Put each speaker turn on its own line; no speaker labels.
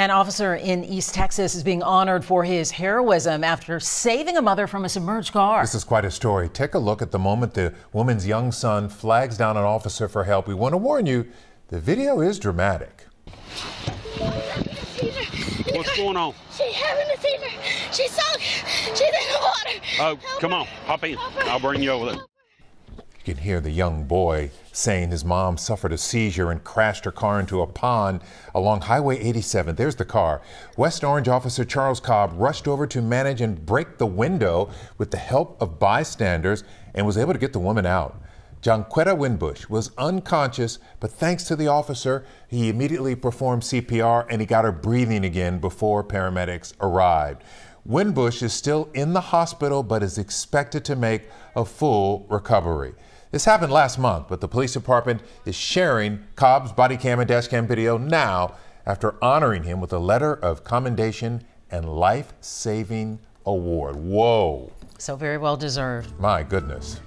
An officer in East Texas is being honored for his heroism after saving a mother from a submerged car.
This is quite a story. Take a look at the moment the woman's young son flags down an officer for help. We want to warn you, the video is dramatic.
What's going on?
She's having a fever. She's sunk. She's in the water.
Oh,
Help
come
her.
on, hop in.
Help.
I'll bring you over there.
You can hear the young boy saying his mom suffered a seizure and crashed her car into a pond along Highway 87. There's the car. West Orange officer Charles Cobb rushed over to manage and break the window with the help of bystanders and was able to get the woman out. Jonquetta Winbush was unconscious, but thanks to the officer, he immediately performed CPR and he got her breathing again before paramedics arrived. Winbush is still in the hospital but is expected to make a full recovery. This happened last month, but the police department is sharing Cobb's body cam and dash cam video now after honoring him with a letter of commendation and life saving award. Whoa,
So very well deserved.
my goodness.